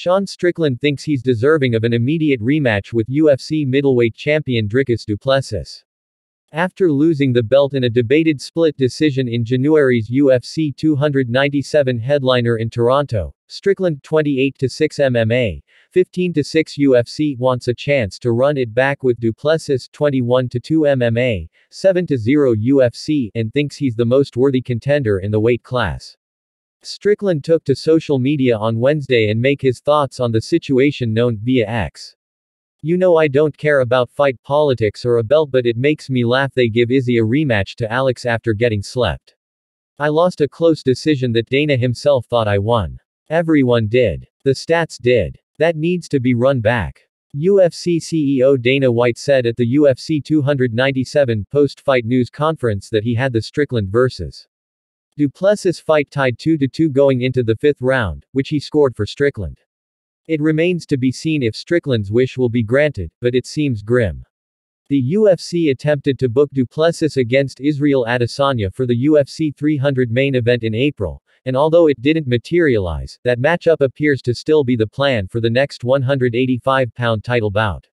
Sean Strickland thinks he's deserving of an immediate rematch with UFC middleweight champion Dricus du Plessis. After losing the belt in a debated split decision in January's UFC 297 headliner in Toronto, Strickland 28-6 MMA, 15-6 UFC wants a chance to run it back with du Plessis 21-2 MMA, 7-0 UFC and thinks he's the most worthy contender in the weight class. Strickland took to social media on Wednesday and make his thoughts on the situation known via X. You know I don't care about fight politics or a belt but it makes me laugh they give Izzy a rematch to Alex after getting slept. I lost a close decision that Dana himself thought I won. Everyone did. The stats did. That needs to be run back. UFC CEO Dana White said at the UFC 297 post-fight news conference that he had the Strickland vs. Du Plessis fight tied 2-2 going into the fifth round, which he scored for Strickland. It remains to be seen if Strickland's wish will be granted, but it seems grim. The UFC attempted to book du Plessis against Israel Adesanya for the UFC 300 main event in April, and although it didn't materialize, that matchup appears to still be the plan for the next 185-pound title bout.